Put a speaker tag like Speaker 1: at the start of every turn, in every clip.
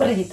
Speaker 1: Привіт!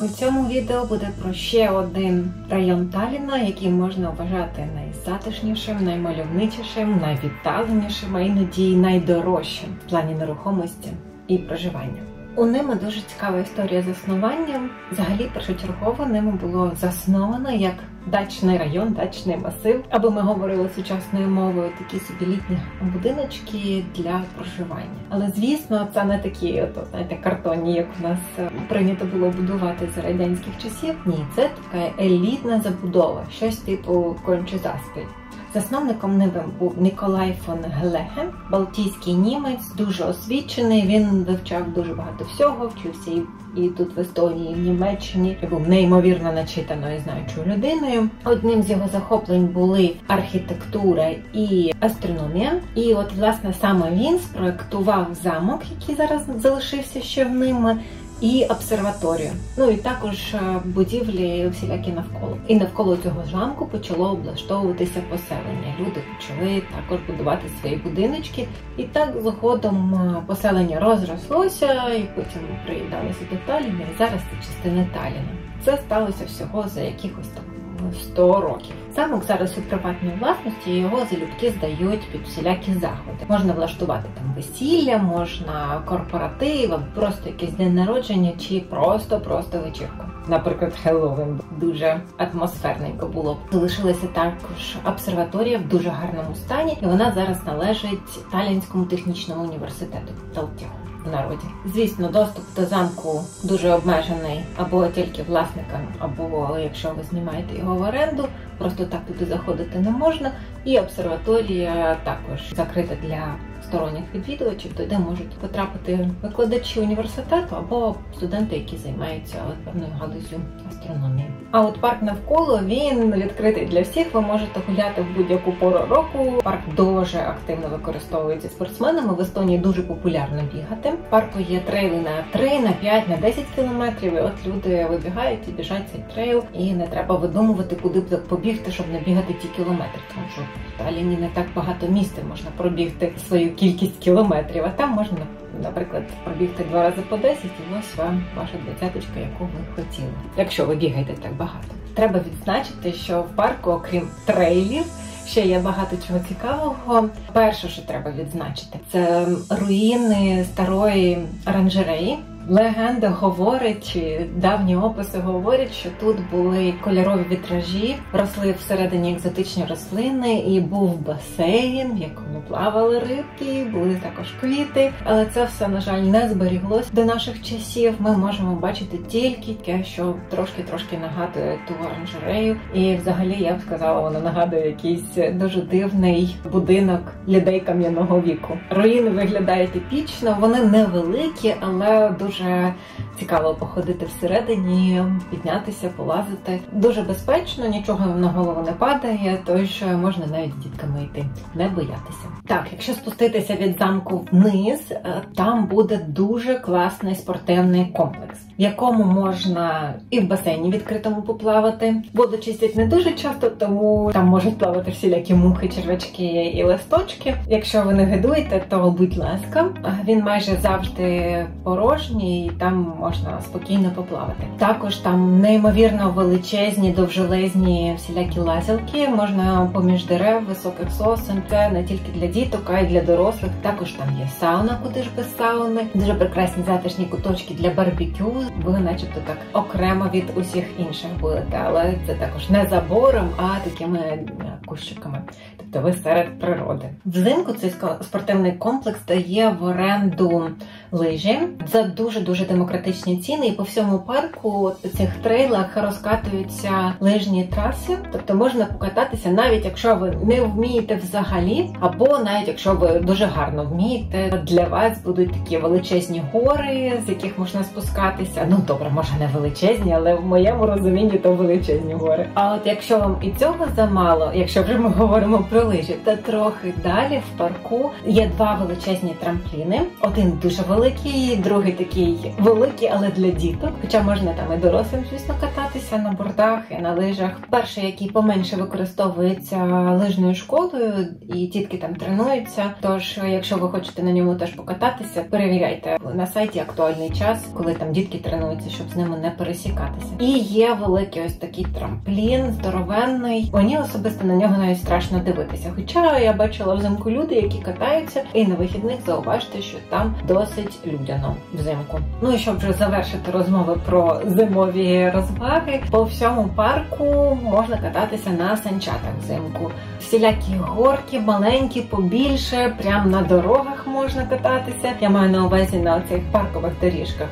Speaker 1: У цьому відео буде про ще один район Таліна, який можна вважати найзатишнішим, наймальовничішим, найвіддаленішим, а іноді найдорожчим в плані нерухомості і проживання. У ними дуже цікава історія заснування. Взагалі, першочергово ними було засновано як дачний район, дачний масив, аби ми говорили сучасною мовою такі собі літні будиночки для проживання. Але звісно, це не такі, от, знаєте, картонні, як у нас е, прийнято було будувати за радянських часів. Ні, це така елітна забудова, щось типу кончезаспіль. Засновником ними був Ніколай фон Гелеген, балтійський німець, дуже освічений. Він вивчав дуже багато всього, вчився і, і тут в Естонії, і в Німеччині. І був неймовірно начитаною і знаючою людиною. Одним з його захоплень були архітектура і астрономія. І от, власне, саме він спроектував замок, який зараз залишився ще в ними і обсерваторію. Ну і також е, будівлі всілякі навколо. І навколо цього замку почало облаштовуватися поселення. Люди почали також будувати свої будиночки, і так згодом е, поселення розрослося, і потім приїдалися до Таліна, і зараз це частина Таліна. Це сталося всього за якихось там 100 років. Замок зараз у приватній власності його залюбки здають під всілякі заходи. Можна влаштувати там весілля, можна корпоратив, або просто якийсь день народження, чи просто-просто вечірка. Наприклад, Хеллоуін дуже атмосферненько було. Залишилася також обсерваторія в дуже гарному стані, і вона зараз належить Талінському технічному університету Талтього народі. Звісно, доступ до замку дуже обмежений або тільки власникам, або якщо ви знімаєте його в оренду, просто так туди заходити не можна. І обсерваторія також закрита для сторонніх відвідувачів, туди можуть потрапити викладачі університету або студенти, які займаються певною галузю астрономії. А от парк навколо він відкритий для всіх. Ви можете гуляти в будь-яку пору року. Парк дуже активно використовується спортсменами. В Естонії дуже популярно бігати. В парку є трейли на 3, на 5, на 10 кілометрів. І От люди вибігають і біжать цей трейл, і не треба видумувати, куди б побігти, щоб не бігати ті кілометри. Тому що в Таллінні не так багато місця можна пробігти свою кількість кілометрів. А там можна, наприклад, пробігти два рази по 10 і ось вам ваша двадцяточка, яку ви хотіли. Якщо ви бігаєте так багато, треба відзначити, що в парку, окрім трейлів. Ще є багато чого цікавого. Перше, що треба відзначити, це руїни старої оранжереї. Легенда говорить, давні описи говорять, що тут були кольорові вітражі, росли всередині екзотичні рослини, і був басейн, в якому плавали рибки, були також квіти. Але це все, на жаль, не зберіглось до наших часів. Ми можемо бачити тільки те, що трошки-трошки нагадує ту оранжерею. І взагалі я б сказала, воно нагадує якийсь дуже дивний будинок людей кам'яного віку. Руїни виглядають епічно, вони невеликі, але дуже дуже цікаво походити всередині, піднятися, полазити. Дуже безпечно, нічого на голову не падає, тож можна навіть з дітками йти, не боятися. Так, якщо спуститися від замку вниз, е, там буде дуже класний спортивний комплекс, в якому можна і в басейні відкритому поплавати. Воду чистять не дуже часто, тому там можуть плавати всілякі мухи, червячки і листочки. Якщо ви не гидуєте, то будь ласка, він майже завжди порожній, там можна спокійно поплавати. Також там неймовірно величезні, довжелезні всілякі лазілки, можна поміж дерев, високих сосен. Це не тільки для діток, а й для дорослих. Також там є сауна, куди ж без сауни, дуже прекрасні затишні куточки для барбекю. Ви, начебто, так окремо від усіх інших будете, але це також не забором, а такими кущиками. Тобто ви серед природи. Взимку цей спортивний комплекс дає в оренду лижі за дуже дуже демократичні ціни. І по всьому парку по цих трейлах розкатуються лижні траси. Тобто можна покататися, навіть якщо ви не вмієте взагалі, або навіть якщо ви дуже гарно вмієте. Для вас будуть такі величезні гори, з яких можна спускатися. Ну добре, може не величезні, але в моєму розумінні то величезні гори. А от якщо вам і цього замало, якщо вже ми говоримо про лижі, то трохи далі в парку є два величезні трампліни. Один дуже великий, другий такий великий, але для діток. Хоча можна там і дорослим, звісно, кататися. на бордах і на лижах. Перший, який поменше використовується лижною школою, і тітки там тренуються. Тож, якщо ви хочете на ньому теж покататися, перевіряйте на сайті актуальний час, коли там дітки тренуються, щоб з ними не пересікатися. І є великий ось такий трамплін, здоровенний. Мені особисто на нього навіть страшно дивитися. Хоча я бачила взимку люди, які катаються, і на вихідних зауважте, що там досить людяно взимку. Ну і щоб вже завершити розмови про зимові розваги, по всьому парку можна кататися на санчатах взимку. Всілякі горки, маленькі, побільше, прямо на дорогах можна кататися. Я маю на увазі на цих паркових доріжках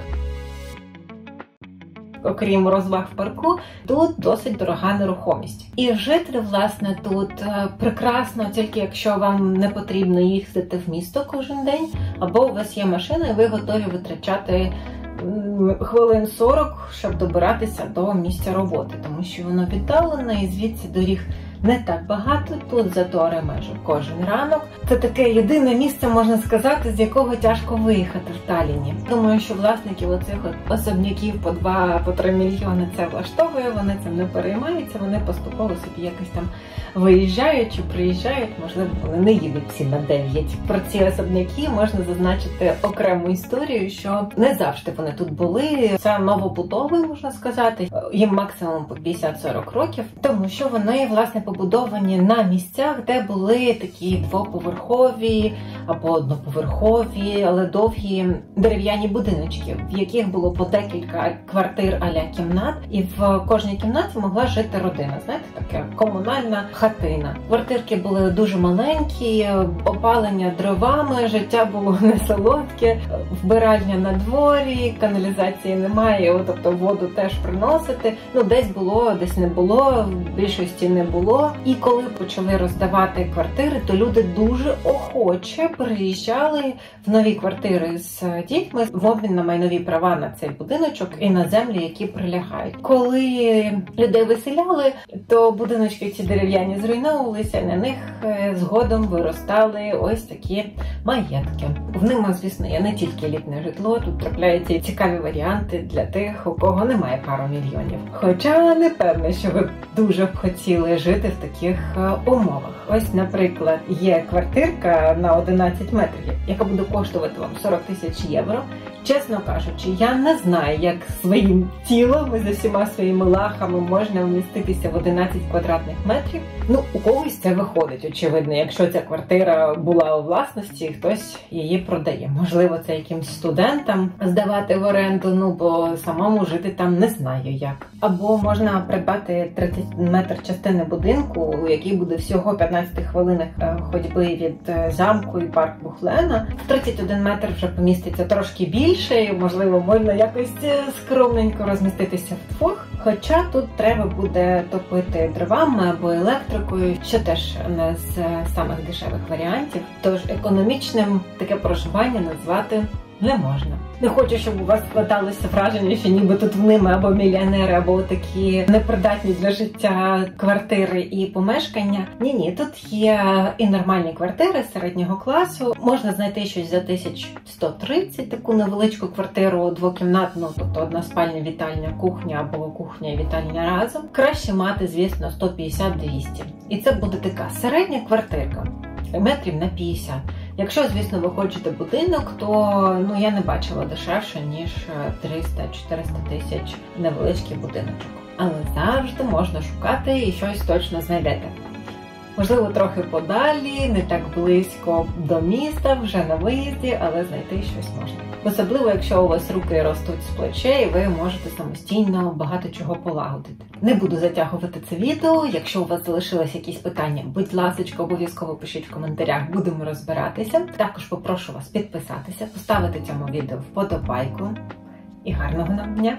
Speaker 1: окрім розваг в парку, тут досить дорога нерухомість. І жити, власне, тут е, прекрасно, тільки якщо вам не потрібно їздити в місто кожен день, або у вас є машина, і ви готові витрачати. Хвилин 40, щоб добиратися до місця роботи, тому що воно віддалене і звідси доріг не так багато. Тут затори майже кожен ранок. Це таке єдине місце, можна сказати, з якого тяжко виїхати в Таліні. Думаю, що власників оцих особняків по 2-3 мільйони це влаштовує. Вони цим не переймаються. Вони поступово собі якось там виїжджають чи приїжджають. Можливо, вони не їдуть всі на 9. Про ці особняки можна зазначити окрему історію, що не завжди вони тут були. Це новобудови, можна сказати. Їм максимум по 50-40 років, тому що вони власне по побудовані на місцях, де були такі двоповерхові або одноповерхові, але довгі дерев'яні будиночки, в яких було по декілька квартир аля кімнат, і в кожній кімнаті могла жити родина. Знаєте, таке комунальна хатина. Квартирки були дуже маленькі, опалення дровами, життя було не солодке, вбиральня на дворі, каналізації немає. Тобто воду теж приносити. Ну десь було, десь не було. В більшості не було. І коли почали роздавати квартири, то люди дуже охоче переїжджали в нові квартири з дітьми в обмін на майнові права на цей будиночок і на землі, які прилягають. Коли людей виселяли, то будиночки ці дерев'яні зруйновувалися, на них е, згодом виростали ось такі маєтки. В ними, звісно, є не тільки літне житло, тут трапляються і цікаві варіанти для тих, у кого немає пару мільйонів. Хоча не певне, що ви дуже б хотіли жити в таких е, умовах. Ось, наприклад, є квартирка на 11 метрів, яка буде коштувати вам 40 тисяч євро. Чесно кажучи, я не знаю, як своїм тілом і за всіма своїми лахами можна вміститися в 11 квадратних метрів. Ну, у когось це виходить, очевидно, якщо ця квартира була у власності, хтось її продає. Можливо, це якимсь студентам здавати в оренду, ну бо самому жити там не знаю як. Або можна придбати 30 метр частини будинку, у якій буде всього 15 хвилинах е, ходьби від е, замку і парк Бухлена. В 31 метр вже поміститься трошки більше більше, можливо, можна якось е, скромненько розміститися вдвох. Хоча тут треба буде топити дровами або електрикою, що теж не з самих дешевих варіантів. Тож економічним таке проживання назвати не можна. Не хочу, щоб у вас складалося враження, що ніби тут в ними або мільйонери, або такі непридатні для життя квартири і помешкання. Ні, ні, тут є і нормальні квартири середнього класу. Можна знайти щось за 1130, таку невеличку квартиру двокімнатну, тобто одна спальня, вітальня, кухня або кухня і вітальня разом. Краще мати, звісно, 150-200. І це буде така середня квартирка метрів на 50. Якщо, звісно, ви хочете будинок, то ну я не бачила дешевше, ніж 300-400 тисяч невеличкий будиночок. Але завжди можна шукати і щось точно знайдете. Можливо, трохи подалі, не так близько до міста, вже на виїзді, але знайти щось можна. Особливо, якщо у вас руки ростуть з плечей, ви можете самостійно багато чого полагодити. Не буду затягувати це відео. Якщо у вас залишились якісь питання, будь ласка, обов'язково пишіть в коментарях, будемо розбиратися. Також попрошу вас підписатися, поставити цьому відео вподобайку і гарного нам дня!